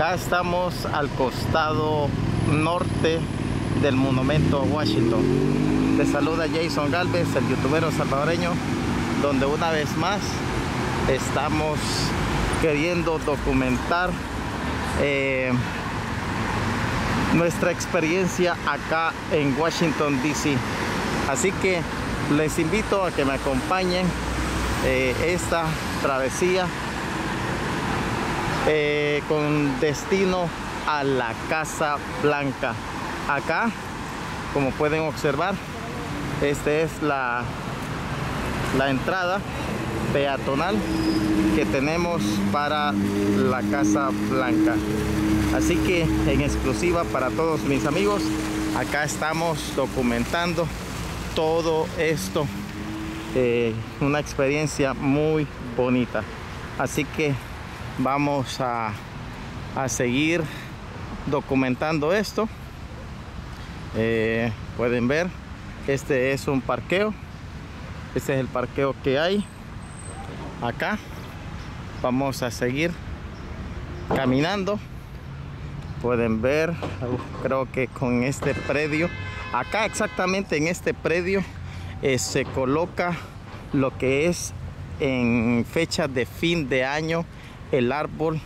Acá estamos al costado norte del monumento a Washington. Te saluda Jason Galvez, el youtubero salvadoreño, donde una vez más estamos queriendo documentar eh, nuestra experiencia acá en Washington DC. Así que les invito a que me acompañen eh, esta travesía eh, con destino a la Casa Blanca. Acá, como pueden observar, esta es la, la entrada peatonal que tenemos para la Casa Blanca. Así que en exclusiva para todos mis amigos, acá estamos documentando todo esto. Eh, una experiencia muy bonita. Así que vamos a, a seguir documentando esto. Eh, pueden ver, este es un parqueo. Este es el parqueo que hay acá. Vamos a seguir caminando. Pueden ver, creo que con este predio, acá exactamente en este predio eh, se coloca lo que es en fecha de fin de año el árbol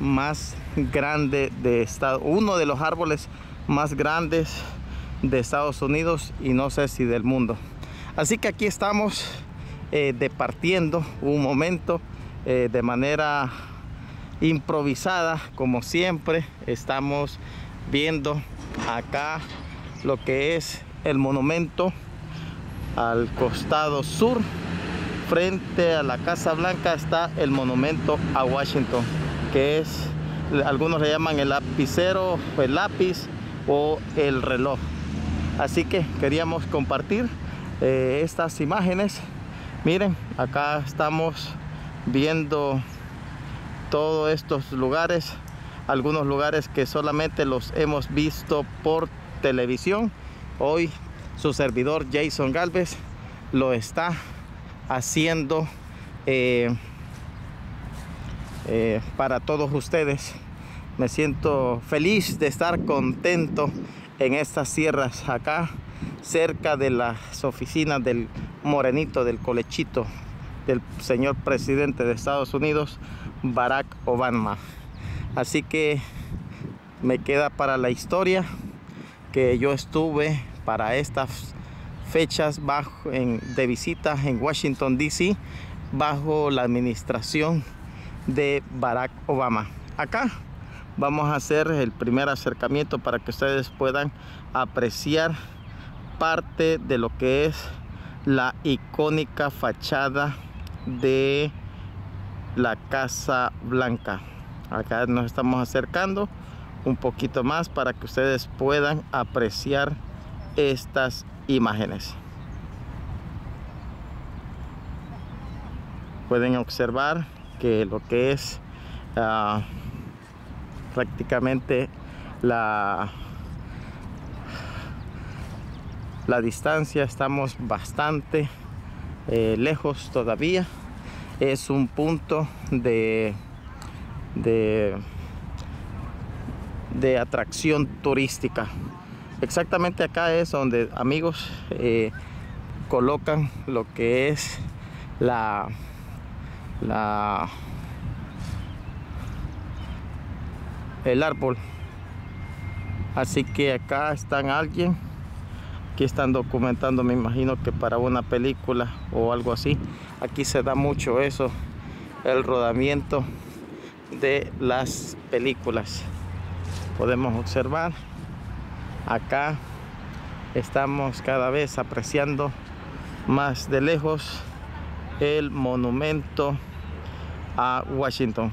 más grande de Estado, uno de los árboles más grandes de Estados Unidos y no sé si del mundo. Así que aquí estamos eh, departiendo un momento eh, de manera improvisada, como siempre. Estamos viendo acá lo que es el monumento al costado sur frente a la Casa Blanca está el monumento a Washington, que es, algunos le llaman el lapicero, el lápiz o el reloj. Así que queríamos compartir eh, estas imágenes. Miren, acá estamos viendo todos estos lugares, algunos lugares que solamente los hemos visto por televisión. Hoy su servidor Jason Galvez lo está haciendo eh, eh, para todos ustedes. Me siento feliz de estar contento en estas sierras acá, cerca de las oficinas del Morenito, del Colechito, del señor presidente de Estados Unidos, Barack Obama. Así que me queda para la historia que yo estuve para estas fechas bajo, de visita en Washington, D.C., bajo la administración de Barack Obama. Acá vamos a hacer el primer acercamiento para que ustedes puedan apreciar parte de lo que es la icónica fachada de la Casa Blanca. Acá nos estamos acercando un poquito más para que ustedes puedan apreciar estas imágenes. Pueden observar que lo que es uh, prácticamente la, la distancia, estamos bastante eh, lejos todavía. Es un punto de, de, de atracción turística exactamente acá es donde amigos eh, colocan lo que es la la el árbol. Así que acá están alguien aquí están documentando me imagino que para una película o algo así. Aquí se da mucho eso el rodamiento de las películas. Podemos observar acá estamos cada vez apreciando más de lejos el monumento a Washington.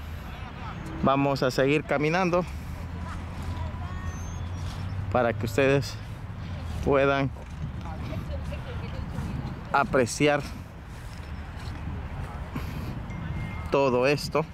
Vamos a seguir caminando para que ustedes puedan apreciar todo esto